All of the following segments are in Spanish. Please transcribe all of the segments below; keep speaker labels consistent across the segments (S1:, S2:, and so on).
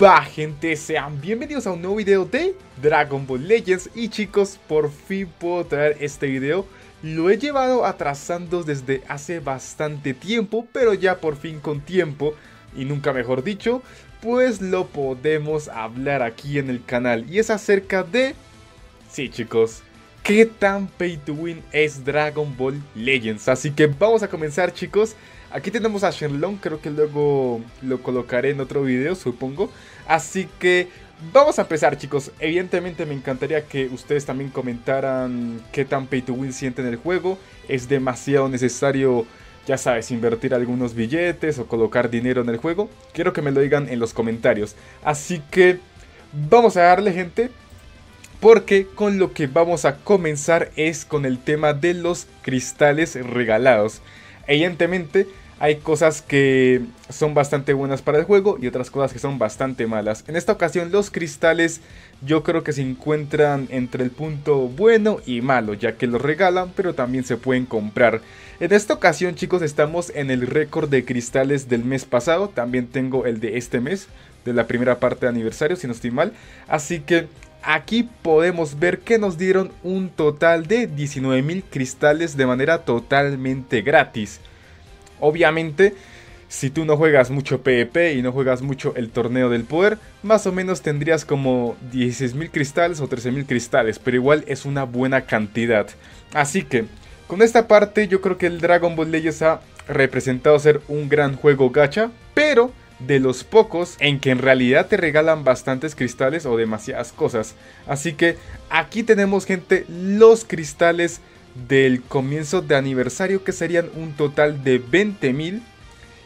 S1: va gente? Sean bienvenidos a un nuevo video de Dragon Ball Legends Y chicos, por fin puedo traer este video Lo he llevado atrasando desde hace bastante tiempo Pero ya por fin con tiempo Y nunca mejor dicho Pues lo podemos hablar aquí en el canal Y es acerca de... Sí chicos, ¿Qué tan pay to win es Dragon Ball Legends? Así que vamos a comenzar chicos Aquí tenemos a Shenlong, creo que luego lo colocaré en otro video, supongo. Así que vamos a empezar, chicos. Evidentemente me encantaría que ustedes también comentaran qué tan pay to win sienten el juego. Es demasiado necesario, ya sabes, invertir algunos billetes o colocar dinero en el juego. Quiero que me lo digan en los comentarios. Así que vamos a darle, gente. Porque con lo que vamos a comenzar es con el tema de los cristales regalados. Evidentemente, hay cosas que son bastante buenas para el juego y otras cosas que son bastante malas. En esta ocasión los cristales yo creo que se encuentran entre el punto bueno y malo, ya que los regalan pero también se pueden comprar. En esta ocasión chicos estamos en el récord de cristales del mes pasado, también tengo el de este mes, de la primera parte de aniversario si no estoy mal. Así que aquí podemos ver que nos dieron un total de 19.000 cristales de manera totalmente gratis. Obviamente, si tú no juegas mucho PvP y no juegas mucho el torneo del poder, más o menos tendrías como 16.000 cristales o 13.000 cristales, pero igual es una buena cantidad. Así que, con esta parte yo creo que el Dragon Ball Legends ha representado ser un gran juego gacha, pero de los pocos en que en realidad te regalan bastantes cristales o demasiadas cosas. Así que aquí tenemos gente los cristales del comienzo de aniversario que serían un total de 20.000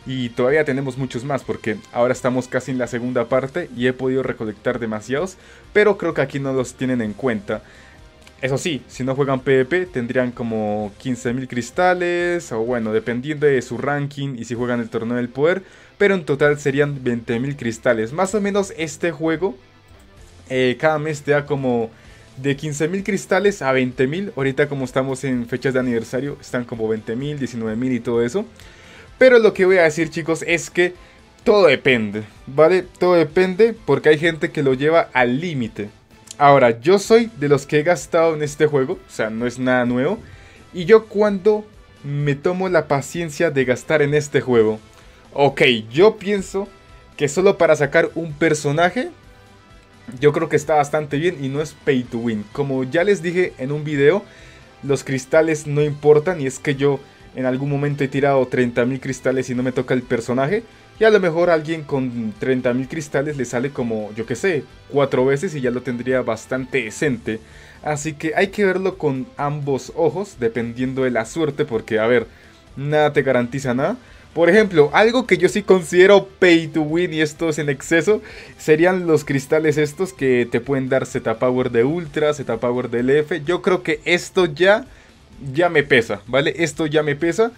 S1: y todavía tenemos muchos más porque ahora estamos casi en la segunda parte y he podido recolectar demasiados, pero creo que aquí no los tienen en cuenta. Eso sí, si no juegan PvP tendrían como 15.000 cristales o bueno, dependiendo de su ranking y si juegan el torneo del poder, pero en total serían 20.000 cristales. Más o menos este juego eh, cada mes te da como de 15.000 cristales a 20.000. Ahorita como estamos en fechas de aniversario, están como 20.000, 19.000 y todo eso. Pero lo que voy a decir chicos es que todo depende, ¿vale? Todo depende porque hay gente que lo lleva al límite. Ahora, yo soy de los que he gastado en este juego, o sea, no es nada nuevo. Y yo cuando me tomo la paciencia de gastar en este juego, ok, yo pienso que solo para sacar un personaje yo creo que está bastante bien y no es pay to win. Como ya les dije en un video, los cristales no importan y es que yo en algún momento he tirado 30.000 cristales y no me toca el personaje. Y a lo mejor alguien con 30.000 cristales le sale como, yo que sé, cuatro veces y ya lo tendría bastante decente. Así que hay que verlo con ambos ojos, dependiendo de la suerte, porque a ver, nada te garantiza nada. Por ejemplo, algo que yo sí considero pay to win y esto es en exceso, serían los cristales estos que te pueden dar Z Power de Ultra, Z Power de LF. Yo creo que esto ya, ya me pesa, ¿vale? Esto ya me pesa.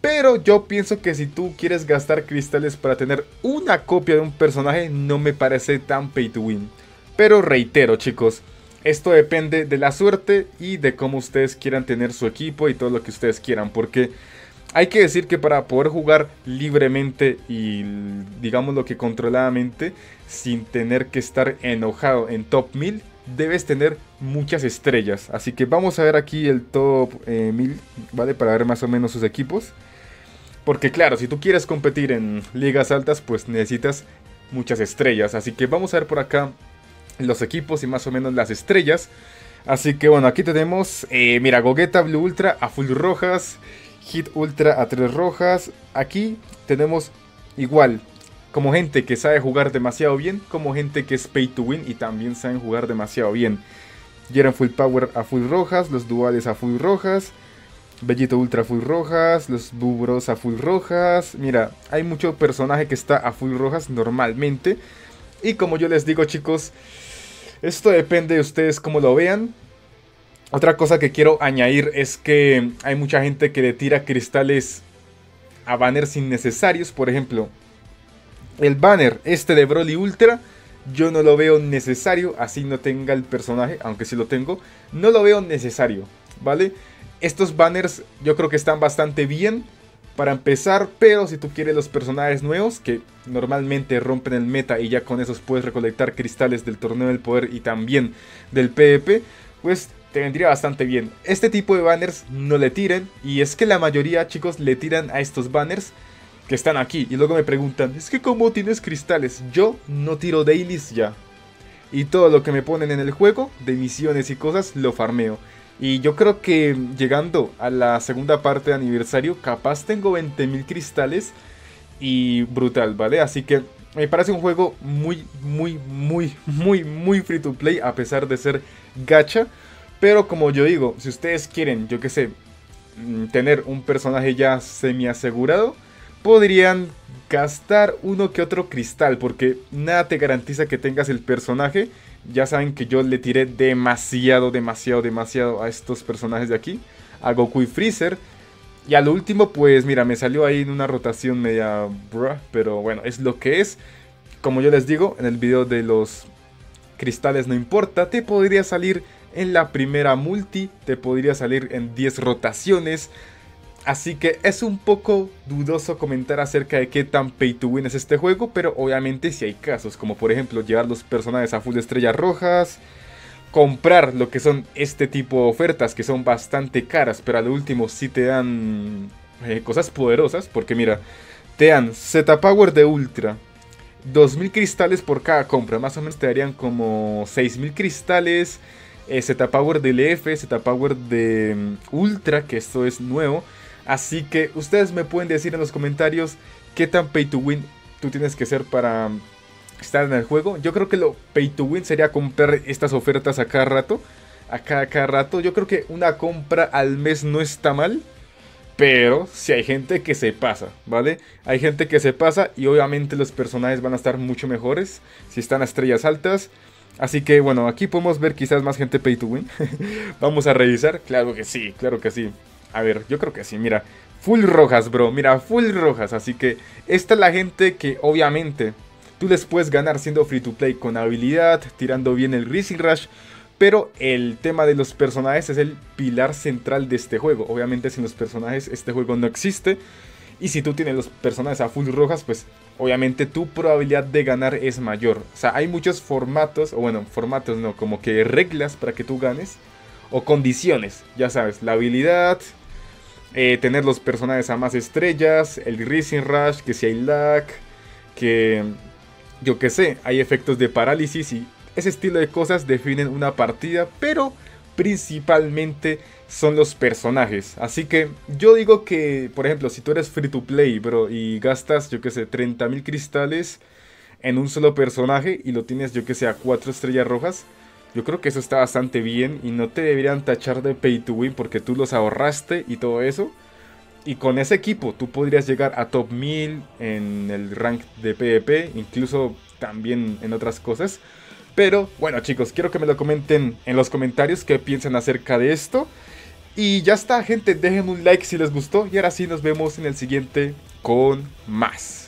S1: Pero yo pienso que si tú quieres gastar cristales para tener una copia de un personaje, no me parece tan pay to win. Pero reitero, chicos, esto depende de la suerte y de cómo ustedes quieran tener su equipo y todo lo que ustedes quieran. Porque hay que decir que para poder jugar libremente y digamos lo que controladamente, sin tener que estar enojado en top 1000, debes tener muchas estrellas. Así que vamos a ver aquí el top 1000, eh, ¿vale? Para ver más o menos sus equipos. Porque claro, si tú quieres competir en ligas altas, pues necesitas muchas estrellas. Así que vamos a ver por acá los equipos y más o menos las estrellas. Así que bueno, aquí tenemos, eh, mira, Gogeta Blue Ultra a full rojas. Hit Ultra a tres rojas. Aquí tenemos igual, como gente que sabe jugar demasiado bien, como gente que es pay to win y también saben jugar demasiado bien. Jiren Full Power a full rojas, los duales a full rojas, Bellito Ultra full rojas, los Bubros a full rojas. Mira, hay mucho personaje que está a full rojas normalmente. Y como yo les digo chicos, esto depende de ustedes cómo lo vean. Otra cosa que quiero añadir es que hay mucha gente que le tira cristales a banners innecesarios. Por ejemplo, el banner este de Broly Ultra, yo no lo veo necesario, así no tenga el personaje, aunque sí lo tengo, no lo veo necesario, ¿vale? Estos banners yo creo que están bastante bien, para empezar, pero si tú quieres los personajes nuevos que normalmente rompen el meta y ya con esos puedes recolectar cristales del torneo del poder y también del PvP, pues te vendría bastante bien. Este tipo de banners no le tiren y es que la mayoría chicos le tiran a estos banners que están aquí y luego me preguntan, es que como tienes cristales, yo no tiro dailies ya. Y todo lo que me ponen en el juego, de misiones y cosas, lo farmeo. Y yo creo que llegando a la segunda parte de aniversario, capaz tengo 20.000 cristales y brutal, ¿vale? Así que me parece un juego muy, muy, muy, muy, muy free to play a pesar de ser gacha. Pero como yo digo, si ustedes quieren, yo que sé, mm, tener un personaje ya semi asegurado, podrían gastar uno que otro cristal, porque nada te garantiza que tengas el personaje. Ya saben que yo le tiré demasiado, demasiado, demasiado a estos personajes de aquí. A Goku y Freezer. Y al último, pues mira, me salió ahí en una rotación media bruh, pero bueno, es lo que es. Como yo les digo, en el video de los cristales no importa, te podría salir en la primera multi, te podría salir en 10 rotaciones. Así que es un poco dudoso comentar acerca de qué tan pay to win es este juego, pero obviamente si hay casos, como por ejemplo llevar los personajes a full estrellas rojas, comprar lo que son este tipo de ofertas que son bastante caras, pero al último sí te dan eh, cosas poderosas, porque mira, te dan Z Power de Ultra, 2000 cristales por cada compra, más o menos te darían como 6000 cristales, eh, Z Power del F, Z Power de mm, Ultra, que esto es nuevo. Así que ustedes me pueden decir en los comentarios qué tan pay to win tú tienes que ser para mm, estar en el juego. Yo creo que lo pay to win sería comprar estas ofertas a cada rato. A cada, cada rato. Yo creo que una compra al mes no está mal. Pero si hay gente que se pasa, ¿vale? Hay gente que se pasa y obviamente los personajes van a estar mucho mejores si están a estrellas altas. Así que bueno, aquí podemos ver quizás más gente pay to win. Vamos a revisar. Claro que sí, claro que sí. A ver, yo creo que sí, mira. Full rojas, bro. Mira, full rojas. Así que esta es la gente que obviamente tú les puedes ganar siendo free to play con habilidad, tirando bien el Rising Rush. Pero el tema de los personajes es el pilar central de este juego. Obviamente sin los personajes este juego no existe. Y si tú tienes los personajes a full rojas, pues obviamente tu probabilidad de ganar es mayor. O sea, hay muchos formatos, o bueno, formatos no, como que reglas para que tú ganes. O condiciones, ya sabes, la habilidad, eh, tener los personajes a más estrellas, el Rising Rush, que si hay lag, que yo que sé, hay efectos de parálisis y ese estilo de cosas definen una partida, pero principalmente son los personajes. Así que yo digo que, por ejemplo, si tú eres free to play, bro, y gastas, yo que sé, 30.000 cristales en un solo personaje y lo tienes, yo que sé, a 4 estrellas rojas, yo creo que eso está bastante bien y no te deberían tachar de pay to win porque tú los ahorraste y todo eso. Y con ese equipo tú podrías llegar a top 1000 en el rank de PvP, incluso también en otras cosas. Pero bueno chicos, quiero que me lo comenten en los comentarios qué piensan acerca de esto. Y ya está gente, dejen un like si les gustó y ahora sí nos vemos en el siguiente con más.